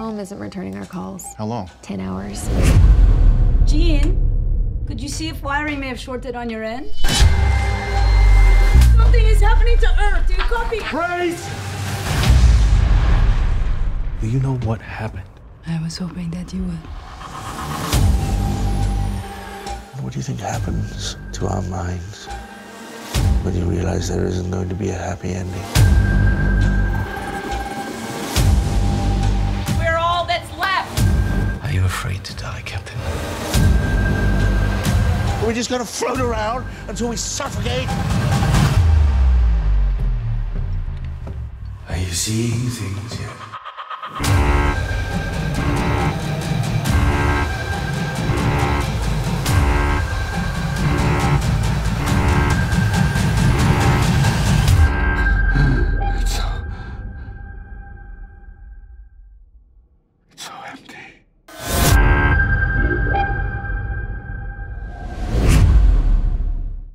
Home isn't returning our calls. How long? 10 hours. Jean, could you see if wiring may have shorted on your end? Something is happening to Earth. Do you copy? Grace! Do you know what happened? I was hoping that you would. What do you think happens to our minds when you realize there isn't going to be a happy ending? Afraid to die, Captain? We're just going to float around until we suffocate? Are you seeing things yet?